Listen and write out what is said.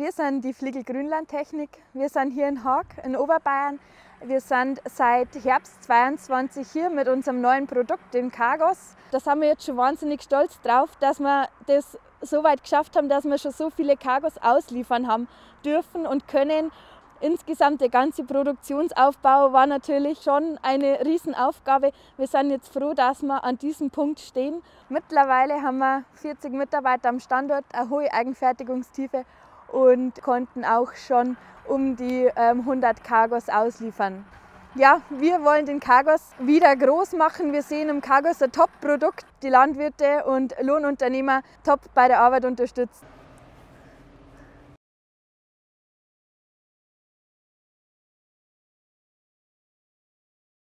Wir sind die Fliegel Grünland Technik. Wir sind hier in Haag in Oberbayern. Wir sind seit Herbst 22 hier mit unserem neuen Produkt, dem Cargos. Da sind wir jetzt schon wahnsinnig stolz drauf, dass wir das so weit geschafft haben, dass wir schon so viele Cargos ausliefern haben dürfen und können. Insgesamt der ganze Produktionsaufbau war natürlich schon eine Riesenaufgabe. Wir sind jetzt froh, dass wir an diesem Punkt stehen. Mittlerweile haben wir 40 Mitarbeiter am Standort, eine hohe Eigenfertigungstiefe und konnten auch schon um die 100 ähm, Cargos ausliefern. Ja, wir wollen den Cargos wieder groß machen. Wir sehen im Cargos ein Top-Produkt, die Landwirte und Lohnunternehmer top bei der Arbeit unterstützen.